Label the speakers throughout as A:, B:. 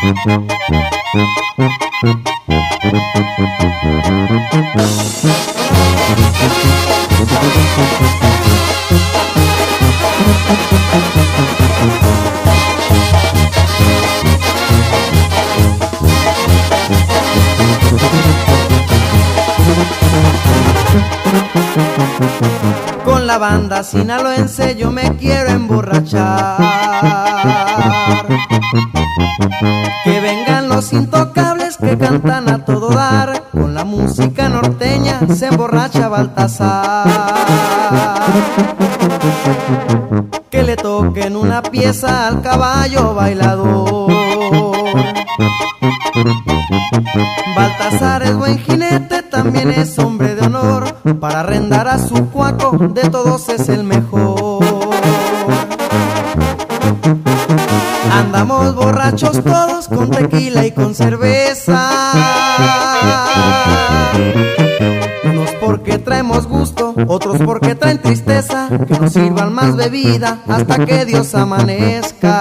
A: Con la banda sinaloense yo me quiero emborrachar. Que vengan los intocables que cantan a todo dar. Con la música norteña se emborracha Baltasar. Que le toquen una pieza al caballo bailador. Baltasar es buen jinete, también es hombre de honor. Para arrendar a su cuaco, de todos es el mejor. Andamos borrachos todos con tequila y con cerveza. Unos porque traemos gusto, otros porque traen tristeza. Que nos sirvan más bebida hasta que Dios amanezca.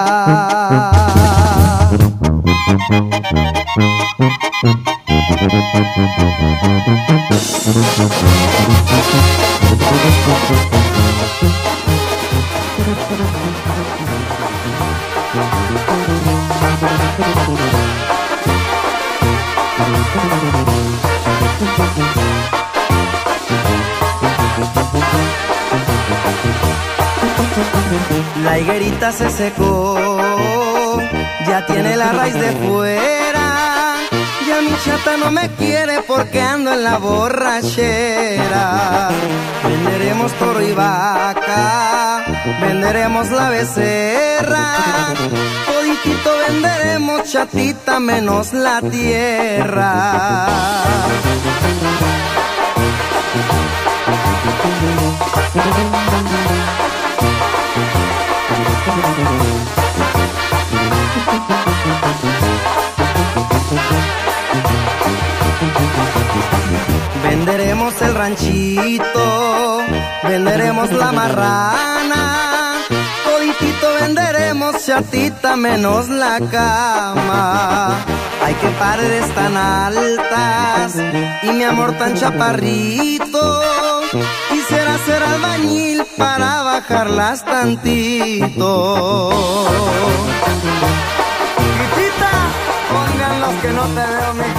A: La higuerita se secó, tiene la raíz de fuera. Ya mi chata no me quiere porque ando en la borrachera. Venderemos toro y vaca, venderemos la becerra. Toditito venderemos chatita menos la tierra. Venderemos el ranchito, venderemos la marrana, toditito venderemos chatita menos la cama. Hay que paredes tan altas y mi amor tan chaparrito. Quisiera ser albañil para bajarlas tantito. Gritita, pongan los que no te veo, mija.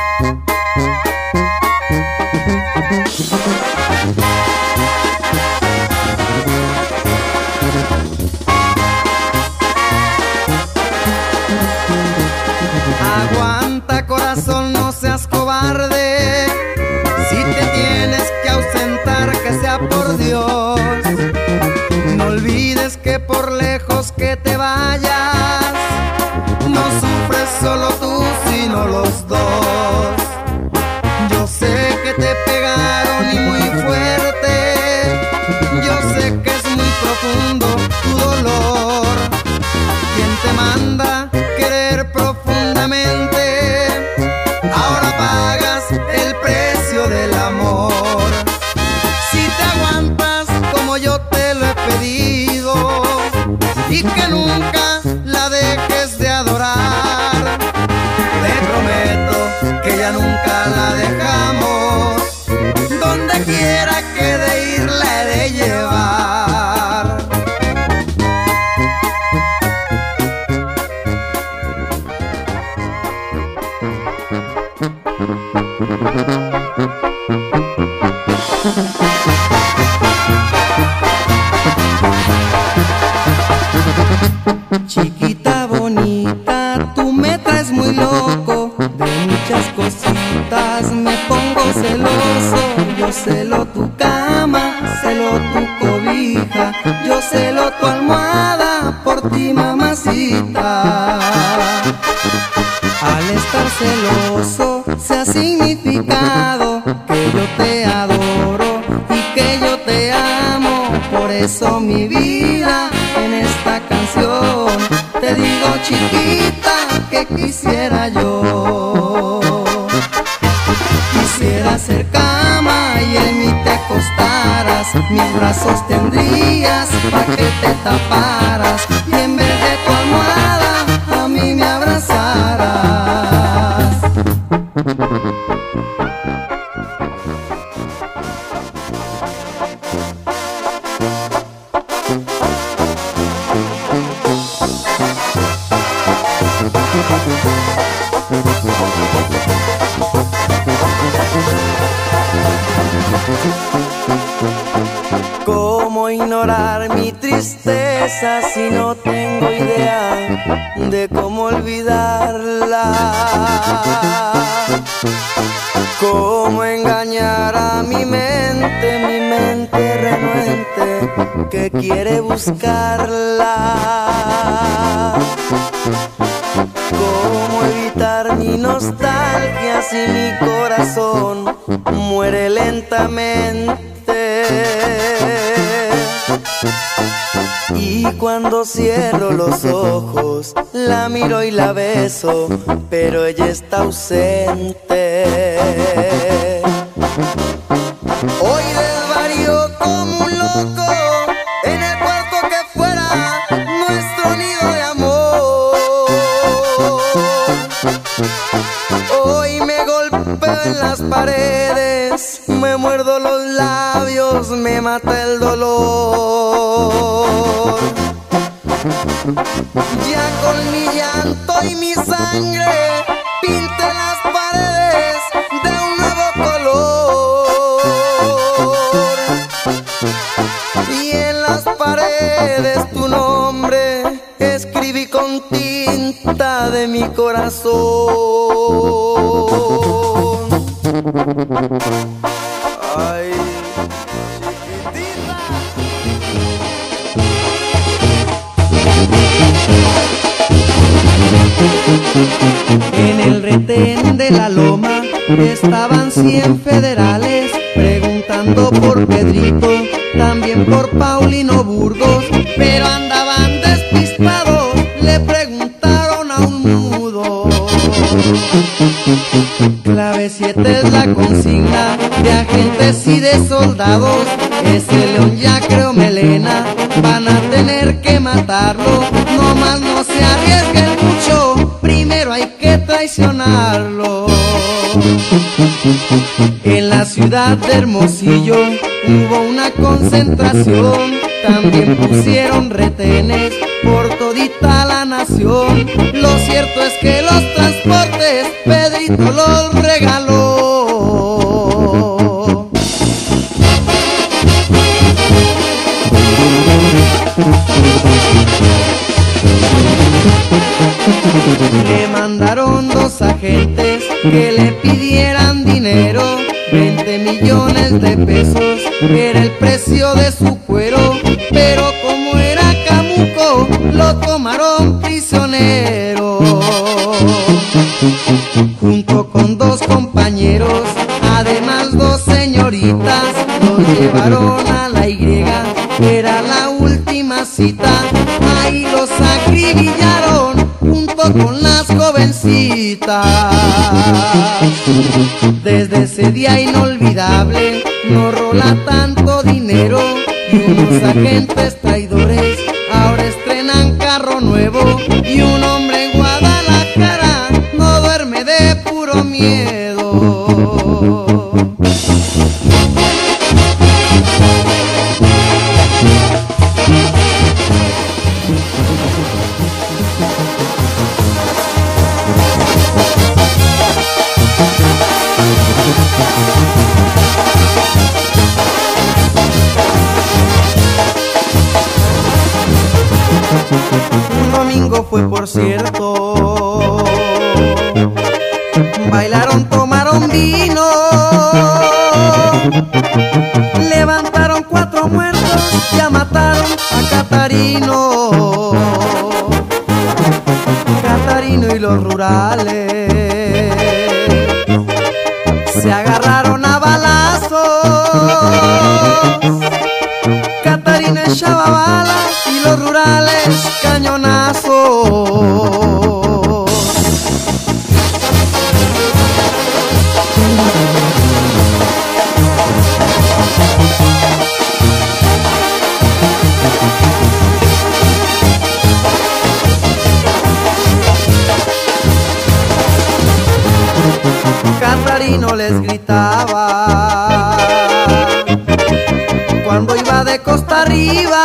A: y que nunca para Y cuando cierro los ojos, la miro y la beso, pero ella está ausente. Hoy desvarío como un loco en el cuarto que fuera nuestro nido de amor. Hoy me golpeo en las paredes, mata el dolor. Estaban cien federales preguntando por Pedrito, también por Paulino Burgos, pero andaban despistados, le preguntaron a un mudo. Clave 7 es la consigna de agentes y de soldados. Ese león ya creo melena, van a tener que matarlo. No más no se arriesguen mucho, primero hay que traicionarlo. En la ciudad de Hermosillo hubo una concentración, también pusieron retenes por todita la nación. Lo cierto es que los transportes Pedrito los regaló. Le mandaron dos agentes que le pidieran dinero, 20 millones de pesos, era el precio de su cuero, pero como era camuco, lo tomaron prisionero. Junto con dos compañeros, además dos señoritas, los llevaron a la Y, era la última cita, ahí los acribillaron junto con las Desde ese día inolvidable no rola tanto dinero y unos agentes traidores ahora estrenan carro nuevo y un hombre en Guadalajara no duerme de puro miedo. Por cierto. Bailaron, tomaron vino. Levantaron cuatro muertos, ya mataron a Catarino. Catarino y los rurales Nazarino les gritaba. Cuando iba de costa arriba,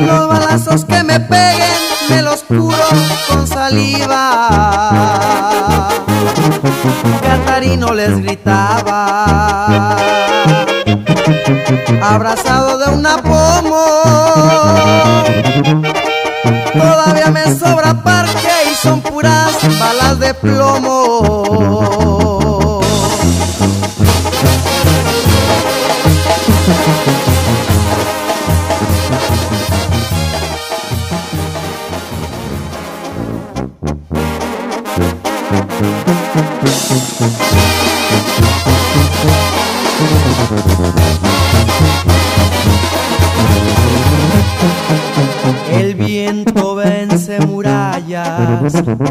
A: los balazos que me peguen me los curo con saliva. Catarino les gritaba, abrazado de una pomo, todavía me sobra parte puras balas de plomo.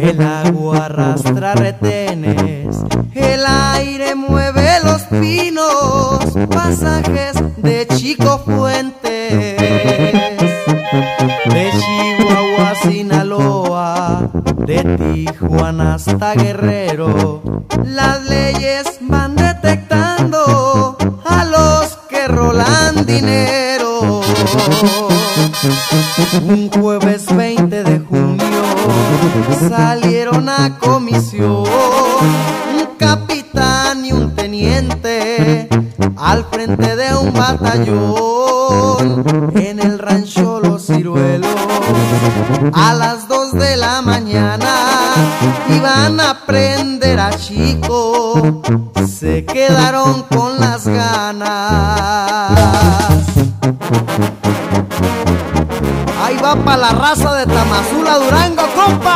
A: El agua arrastra retenes, el aire mueve los pinos, pasajes de Chico Fuentes, de Chihuahua a Sinaloa, de Tijuana hasta Guerrero, las leyes van detectando a los que rolan dinero. Un jueves 20 de junio salieron a comisión un capitán y un teniente al frente de un batallón en el rancho Los Ciruelos. A las 2 de la mañana iban a prender a Chico, se quedaron con las ganas. Va la raza de Tamazula, Durango, compa.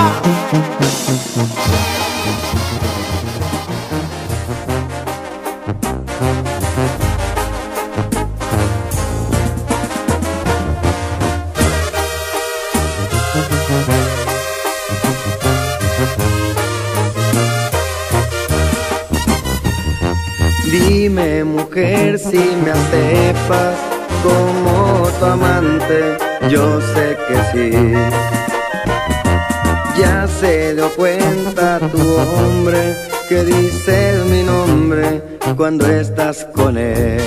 A: Dime mujer si me aceptas como tu amante, yo sé que sí. Ya se dio cuenta tu hombre que dices mi nombre cuando estás con él.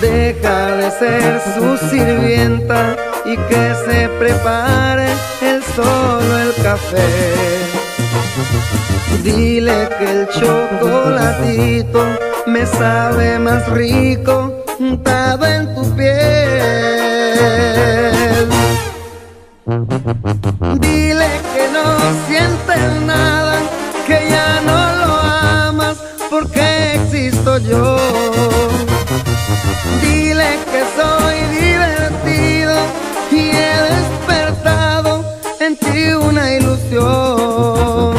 A: Deja de ser su sirvienta y que se prepare él solo el café. Dile que el chocolatito me sabe más rico untado en tu piel. Dile que no sientes nada, que ya no lo amas porque existo yo. Dile que soy divertido y he despertado en ti una ilusión.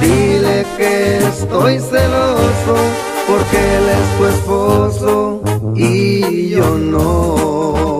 A: Dile que estoy celoso porque él es tu esposo y yo no.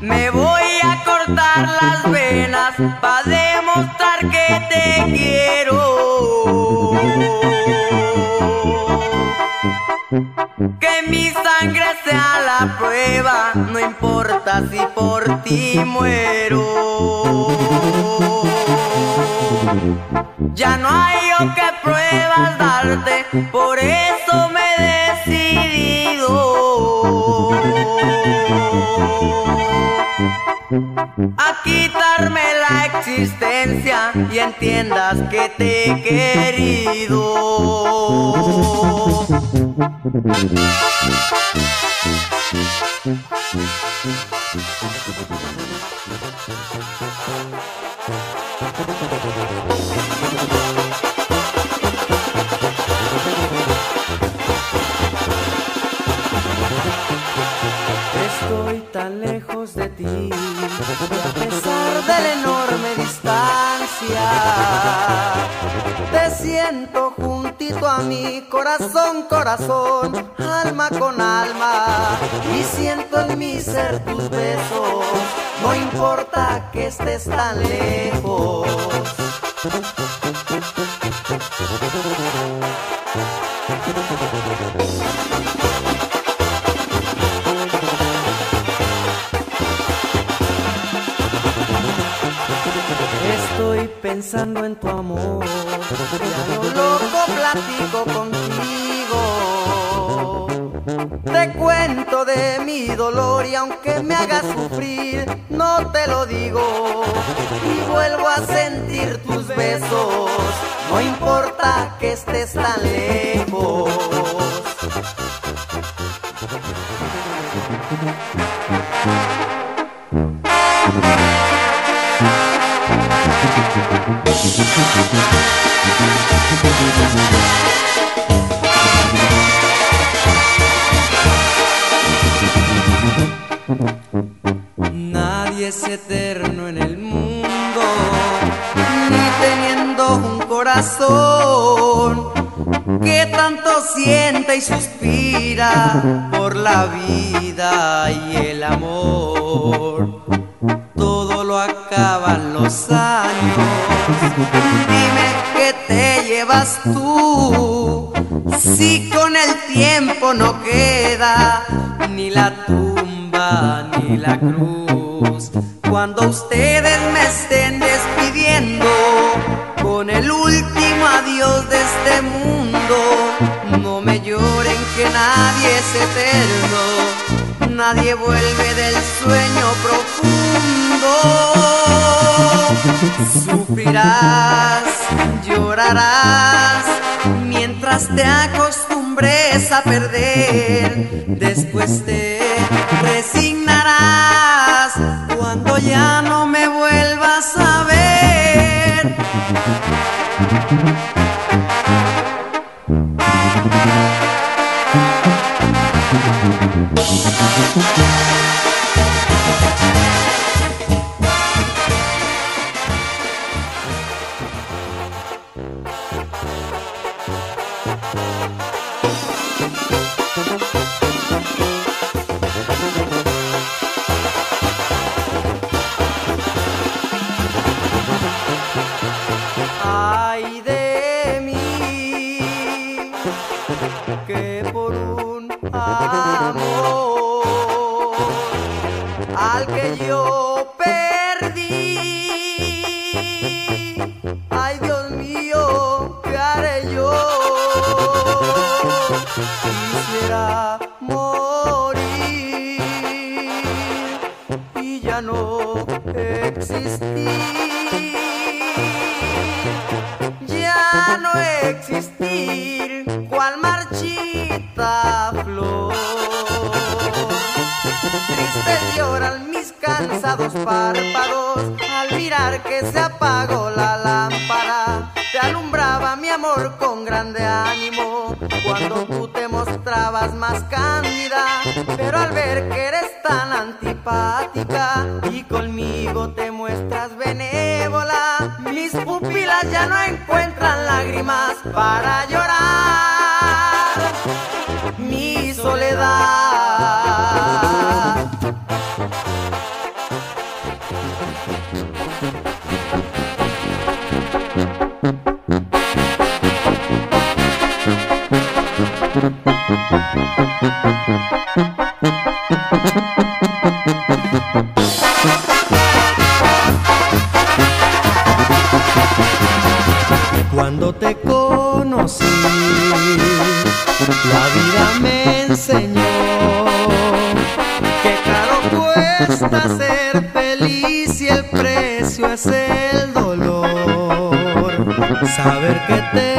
B: Me voy a cortar las venas.
A: No importa si por ti muero. Ya no hay yo que pruebas darte, por eso me he decidido a quitarme la existencia y entiendas que te he querido. Corazón, corazón, alma con alma, y siento en mi ser tus besos, no importa que estés tan lejos. Estoy pensando en tu amor, y a lo loco platico contigo. De mi dolor y aunque me hagas sufrir, no te lo digo. Y vuelvo a sentir tus besos, no importa que estés tan lejos. Eterno en el mundo, ni teniendo un corazón que tanto siente y suspira por la vida y el amor. Todo lo acaban los años. Dime qué te llevas tú, si con el tiempo no queda ni la tumba ni la cruz. Cuando ustedes me estén despidiendo con el último adiós de este mundo, no me lloren que nadie es eterno, nadie vuelve del sueño profundo. Sufrirás, llorarás, mientras te acostumbres a perder, después te resignarás ya no me vuelvas a ver. saber que te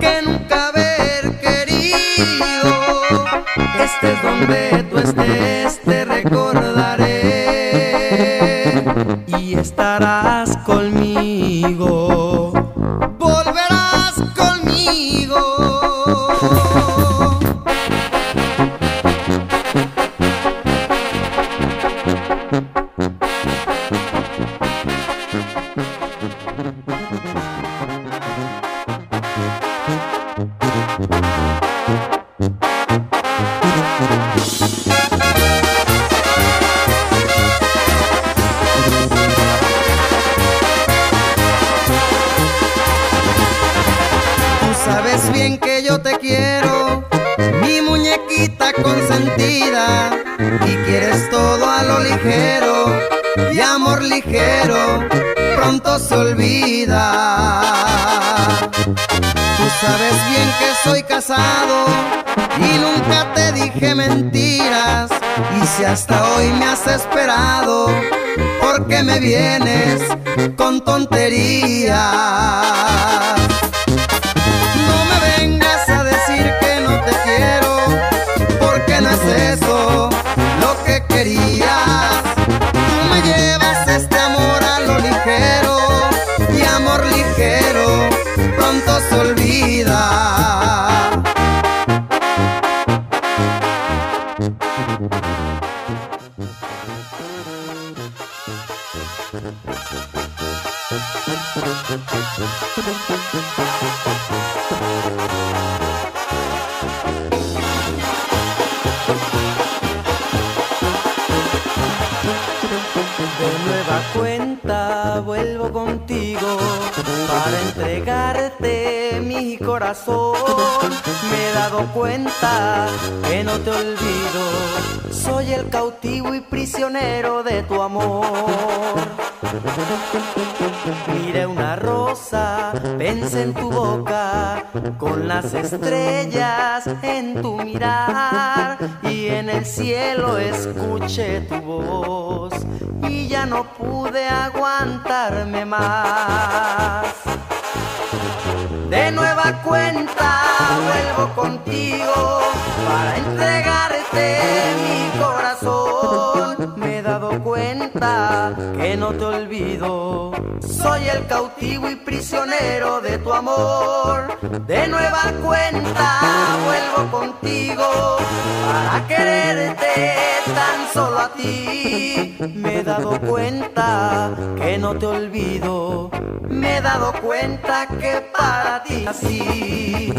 A: que nunca haber querido. Este es donde estrellas en tu mirar y en el cielo escuché tu voz y ya no pude aguantarme más. De nueva cuenta vuelvo contigo para entregarte mi corazón He dado cuenta que no te olvido. Soy el cautivo y prisionero de tu amor. De nueva cuenta vuelvo contigo para quererte tan solo a ti. Me he dado cuenta que no te olvido. Me he dado cuenta que para ti así.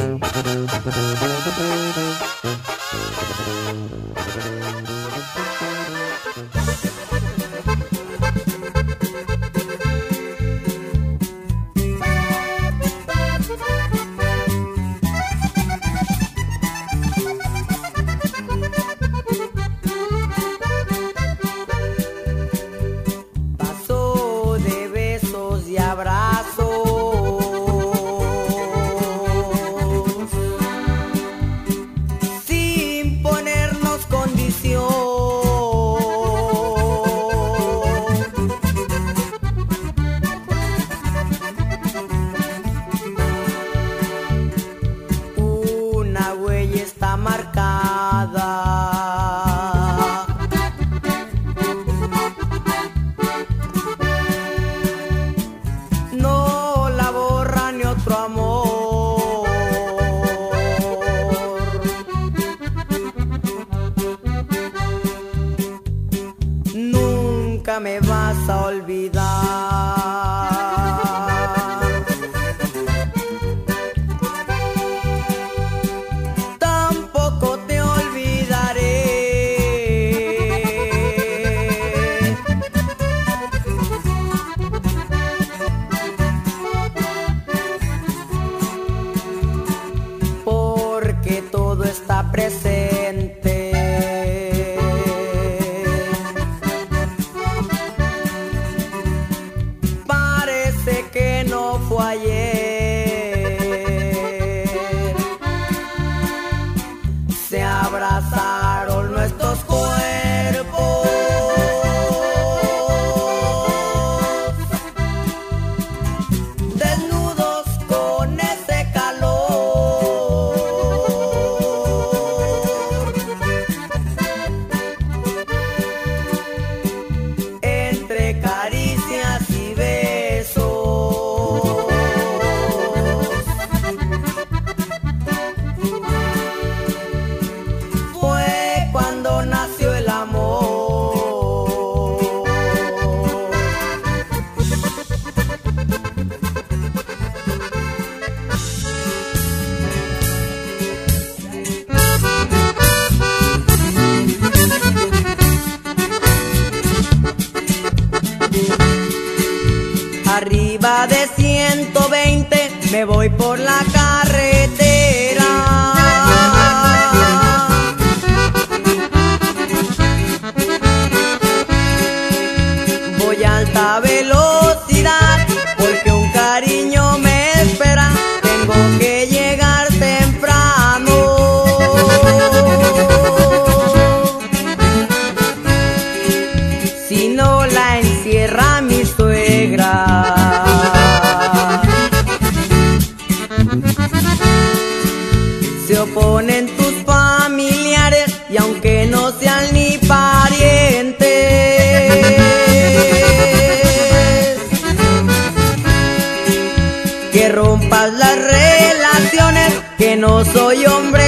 B: Hombre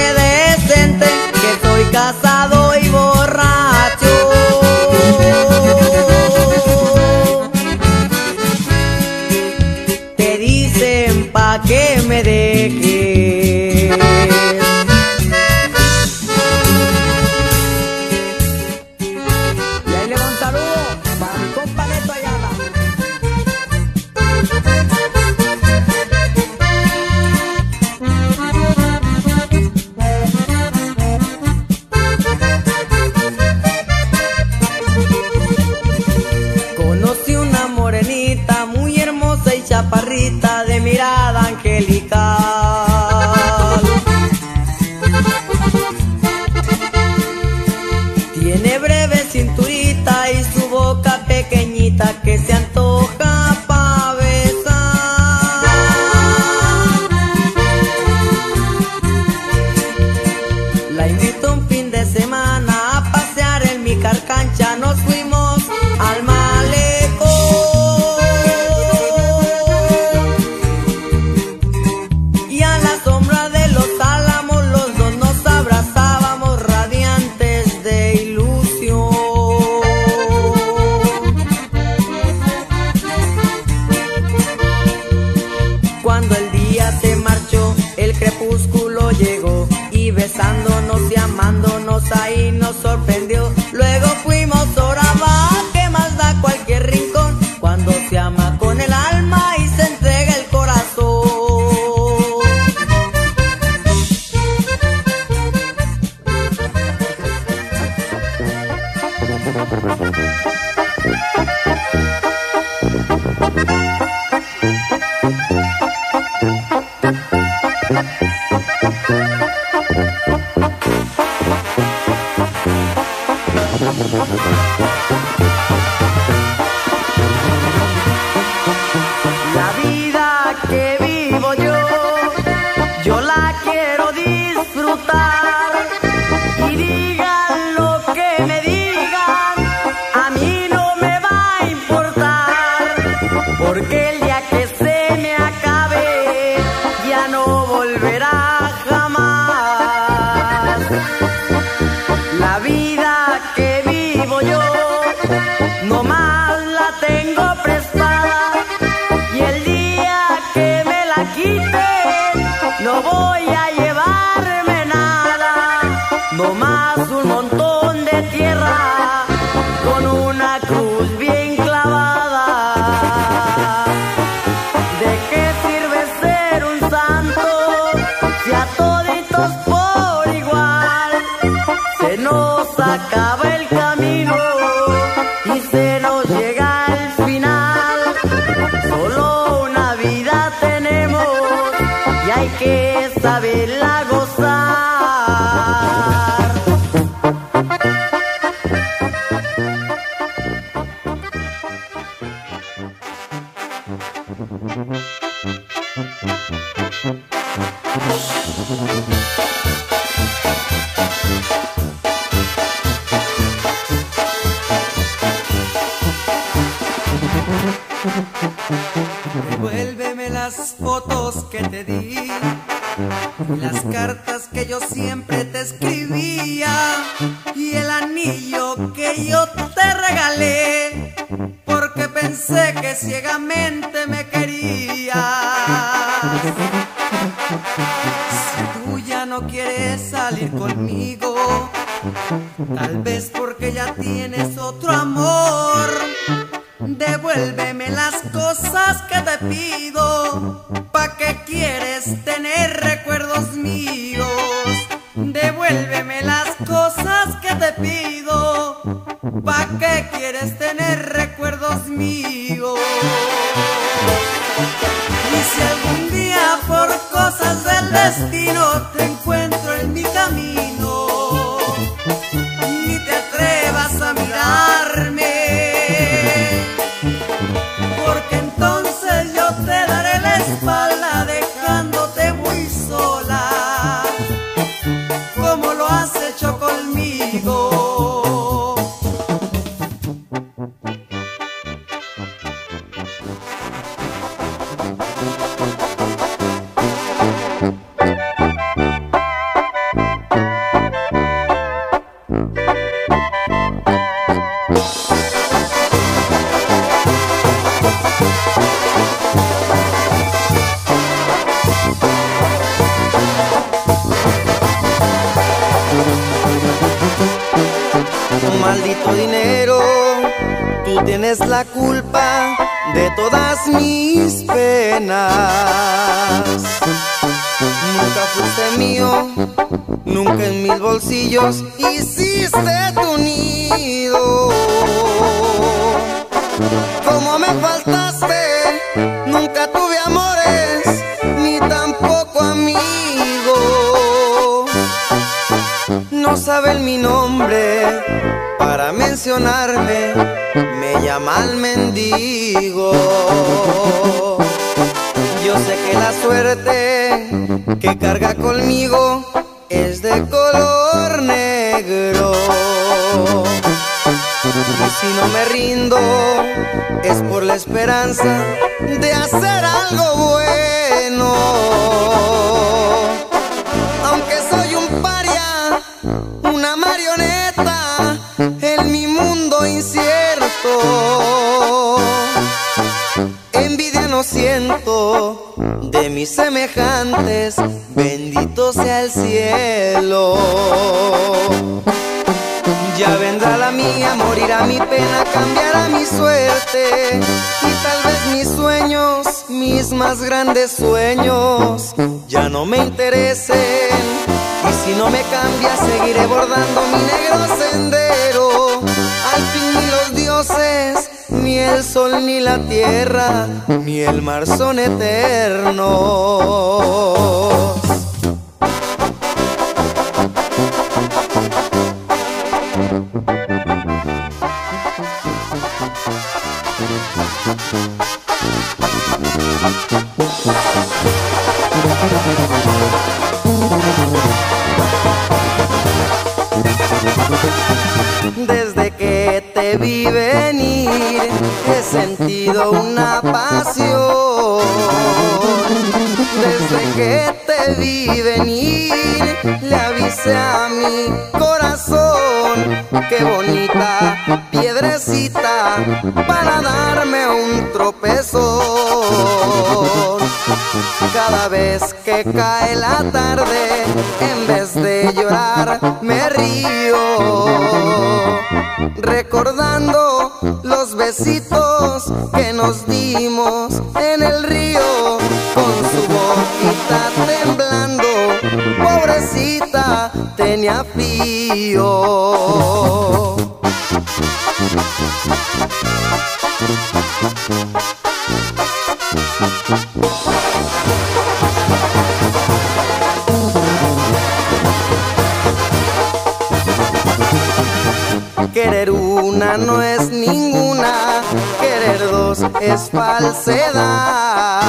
B: y nos sorprende. Devuélveme las fotos que te di, las cartas que yo siempre te escribía y el anillo que yo te regalé, porque pensé que ciegamente me querías. Si tú ya no quieres salir conmigo, tal vez porque ya tienes otro amor Devuélveme las cosas que te pido. ¿Pa' qué quieres tener recuerdos míos? Devuélveme las cosas que te pido. ¿Pa' qué quieres tener recuerdos míos? Y si algún día por cosas del destino te
A: hiciste tu nido. Como me faltaste, nunca tuve amores, ni tampoco amigos. No saben mi nombre para mencionarme me llama el mendigo. Yo sé que la suerte que carga conmigo de color negro. Y si no me rindo es por la esperanza de hacer algo bueno. Aunque soy un paria, una marioneta en mi mundo incierto. Envidia no siento de mis semejantes, bendito sea el cielo. Ya vendrá la mía, morirá mi pena, cambiará mi suerte. Y tal vez mis sueños, mis más grandes sueños, ya no me interesen. Y si no me cambia, seguiré bordando mi negro sendero. Al fin ni los dioses, ni el sol, ni la tierra, ni el mar son eternos. Vi venir he sentido una pasión. Desde que te vi venir le avisé a mi corazón qué bonita piedrecita para darme un tropezón. Cada vez que cae la tarde, en vez de llorar, me río. Recordando los besitos que nos dimos en el río, con su boquita temblando, pobrecita tenía frío. Querer una no es ninguna, dos es falsedad.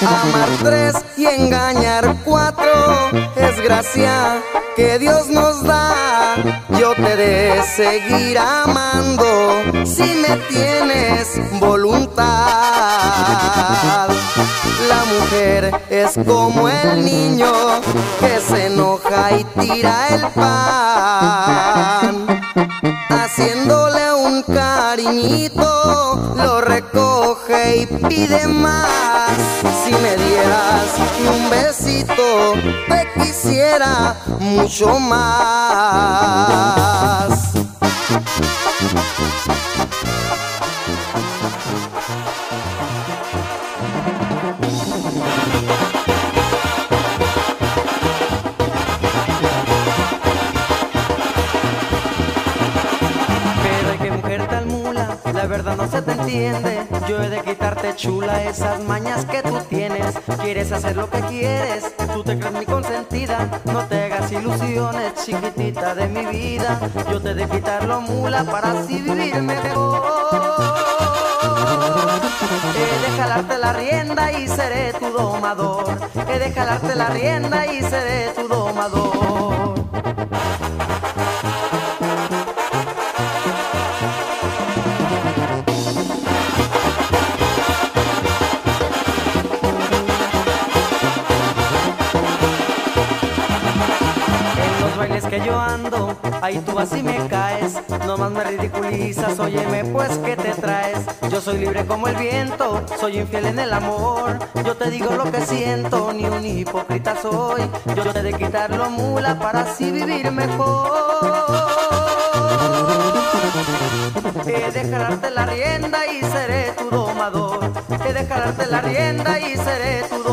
A: Amar tres y engañar cuatro es gracia que Dios nos da. Yo te de seguir amando si me tienes voluntad. La mujer es como el niño que se enoja y tira el pan. Lo recoge y pide más. Si me dieras un besito, te quisiera mucho más. No se te entiende. Yo he de quitarte chula esas mañas que tú tienes. Quieres hacer lo que quieres, tú te crees mi consentida. No te hagas ilusiones, chiquitita de mi vida. Yo te he de quitar lo mula para así vivir mejor. He de jalarte la rienda y seré tu domador. He de jalarte la rienda y seré tu domador. Que yo ando, ahí tú vas y me caes, nomás me ridiculizas, óyeme pues que te traes, yo soy libre como el viento, soy infiel en el amor, yo te digo lo que siento, ni un hipócrita soy, yo te de quitar lo mula para así vivir mejor. He de jalarte la rienda y seré tu domador, he de jalarte la rienda y seré tu domador.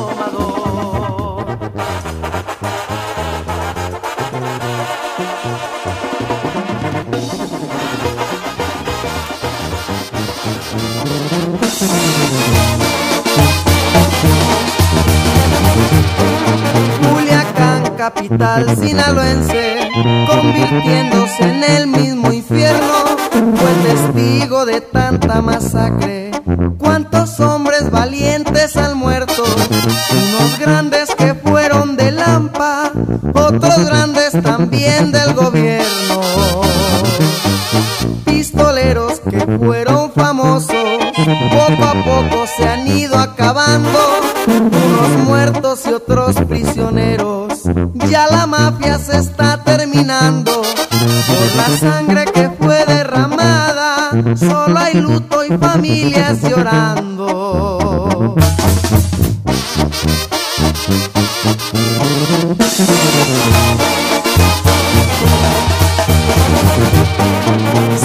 A: Capital sinaloense, convirtiéndose en el mismo infierno, fue testigo de tanta masacre. Cuántos hombres valientes han muerto, unos grandes que fueron de Lampa, otros grandes también del gobierno. Pistoleros que fueron famosos, poco a poco se han ido acabando, unos muertos y otros prisioneros. La mafia se está terminando por la sangre que fue derramada, solo hay luto y familias llorando.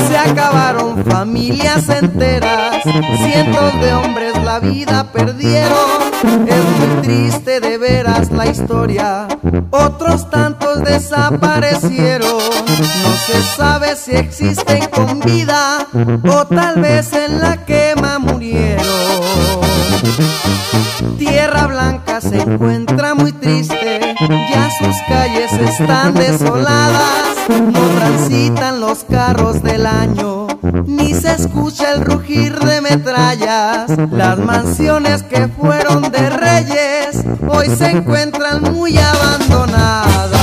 A: Se acabaron familias enteras, cientos de hombres la vida perdieron. Es muy triste de veras la historia, otros tantos desaparecieron. No se sabe si existen con vida o tal vez en la quema murieron. Tierra Blanca se encuentra muy triste, ya sus calles están desoladas, no transitan los carros del año, ni se escucha el rugir de metrallas. Las mansiones que fueron de reyes hoy se encuentran muy abandonadas.